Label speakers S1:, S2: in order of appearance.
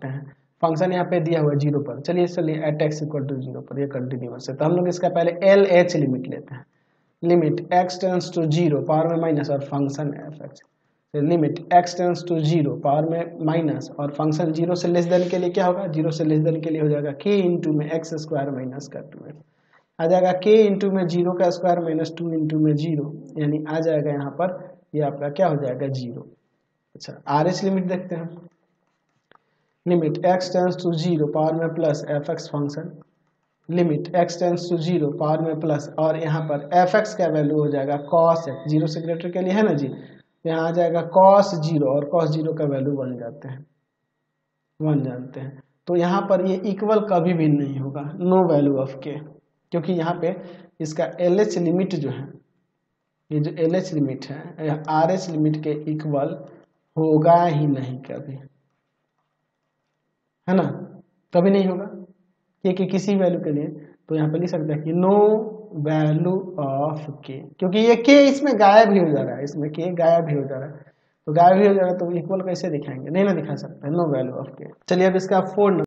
S1: सकते हैं। फ़ंक्शन यहाँ पे दिया हुआ है ज़ीरो पर। चलिए चलिए at x equal to zero पर, ये कंटिन्यूस है। तो हम लोग इसका पहले एल एच लिमिट लेते हैं। Limit x tends to zero power में माइनस और function f x limit x tends to zero power में माइनस और फ़ंक्शन ज़ीरो से लेस देन के लिए क्या होगा? ज़ीरो से लेस देन के लिए हो जाएगा के इंटू में एक्स स्क्वायर माइनस का टू एक्स आ जाएगा के इंटू में ज़ीरो का स्क्वायर माइनस टू इंटू में ज़ीरो यानी आ जाएगा यहाँ पर, ये आपका क्या हो जाएगा? ज़ीरो अच्छा आर एच लिमिट देखते हैं। Limit x tends to zero power में plus f x function limit x tends to zero power में प्लस और यहाँ पर एफ़ एक्स का वैल्यू हो जाएगा? कॉस एक्स ज़ीरो से ग्रेटर के लिए, है ना जी? यहाँ आ जाएगा कॉस ज़ीरो और कॉस ज़ीरो का वैल्यू बन जाते हैं। बन जाते हैं। तो यहाँ पर ये इक्वल कभी भी नहीं होगा नो वैल्यू ऑफ़ के क्योंकि यहाँ पे इसका एल एच लिमिट जो है, ये जो एल एच लिमिट है आर एच लिमिट के इक्वल होगा ही नहीं कभी। है ना? कभी नहीं होगा। के के किसी वैल्यू के लिए तो यहाँ पे लिख सकते हैं कि नो वैल्यू ऑफ़ के क्योंकि ये के इसमें गायब ही हो जा रहा है, इसमें के गायब ही हो जा रहा है। तो गायब ही हो जा रहा है तो इक्वल कैसे दिखाएँगे? नहीं ना दिखा सकते। नो वैल्यू ऑफ़ के चलिए अब इसका फोर